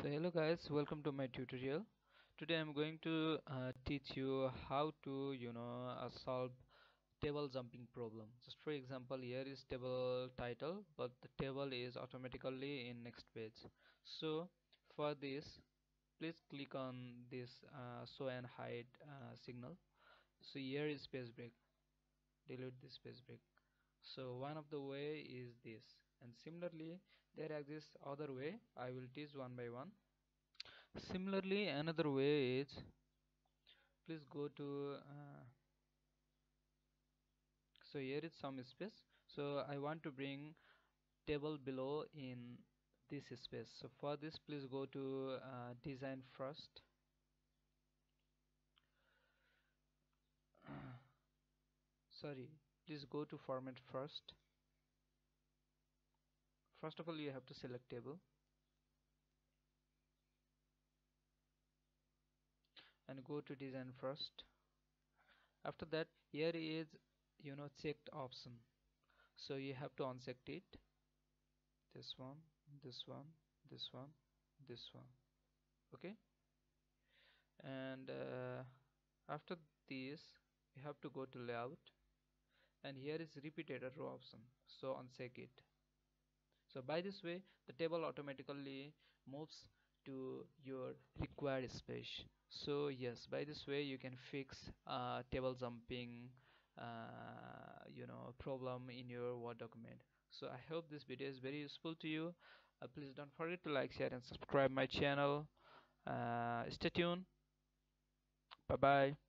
so hello guys welcome to my tutorial. Today I'm going to uh, teach you how to you know uh, solve table jumping problem. Just for example here is table title but the table is automatically in next page. So for this please click on this uh, show and hide uh, signal. So here is space break. Delete this space break. So one of the way is this and similarly there exists other way. I will teach one by one. Similarly another way is please go to uh, so here is some space. So I want to bring table below in this space. So for this please go to uh, design first. Sorry please go to format first first of all you have to select table. And go to design first. After that here is you know checked option. So you have to uncheck it. This one this one this one this one. Okay? And uh, after this you have to go to layout. And here is repeated row option. So uncheck it so by this way the table automatically moves to your required space. So yes by this way you can fix uh, table jumping uh, you know problem in your word document. So i hope this video is very useful to you. Uh, please don't forget to like share and subscribe my channel. Uh, stay tuned. Bye bye